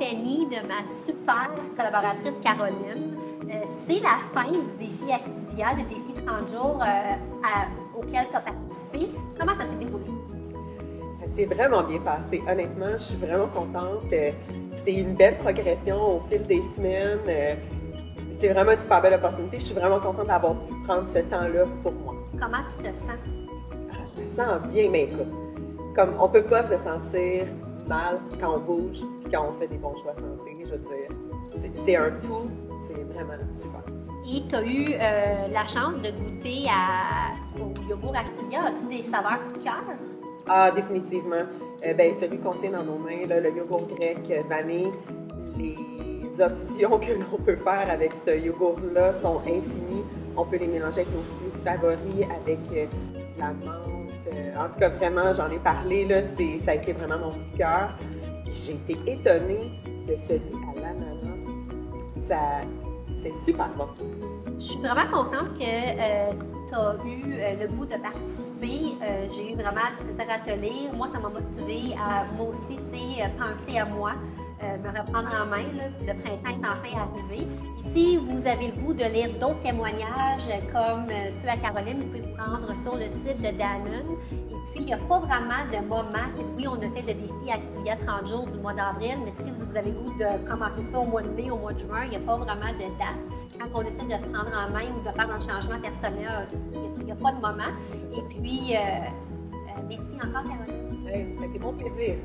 compagnie de ma super collaboratrice Caroline. Euh, c'est la fin du défi Activia, le défi 30 jours euh, auquel tu as participé. Comment ça s'est déroulé? Ça s'est vraiment bien passé. Honnêtement, je suis vraiment contente. C'est une belle progression au fil des semaines. Euh, c'est vraiment une super belle opportunité. Je suis vraiment contente d'avoir pu prendre ce temps-là pour moi. Comment tu te sens? Ah, je me sens bien, mais écoute, comme on peut pas se sentir quand on bouge quand on fait des bons choix santé, je veux dire, c'est un tout, c'est vraiment super. Et tu as eu euh, la chance de goûter à, au yogourt Activia. As-tu des saveurs coup de cœur? Ah, définitivement. Euh, ben, celui qu'on tient dans nos mains, là, le yogourt grec euh, vanille, les options que l'on peut faire avec ce yogourt-là sont infinies. On peut les mélanger avec nos fruits favoris, avec euh, en tout cas, vraiment, j'en ai parlé, là, ça a été vraiment mon coup de cœur. J'ai été étonnée de celui à l'ananas. Ça, c'est super bon. Je suis vraiment contente que tu as eu euh, le goût de participer. Euh, j'ai eu vraiment du plaisir à te lire. Moi, ça m'a motivé à moi aussi euh, penser à moi, me reprendre en main. le printemps est enfin arrivé. Et si vous avez le goût de lire d'autres témoignages comme ceux à Caroline, vous pouvez vous rendre sur le site de Danone. Et puis, il n'y a pas vraiment de moment. Oui, on a fait le défi Activia 30 jours du mois d'avril, mais si vous avez le goût de commencer ça au mois de mai, au mois de juin, il n'y a pas vraiment de date quand on essaie de se prendre en main ou de faire un changement personnel, il n'y a, pas de moment. Et puis, euh, euh, merci encore, Caroline. Mon plaisir.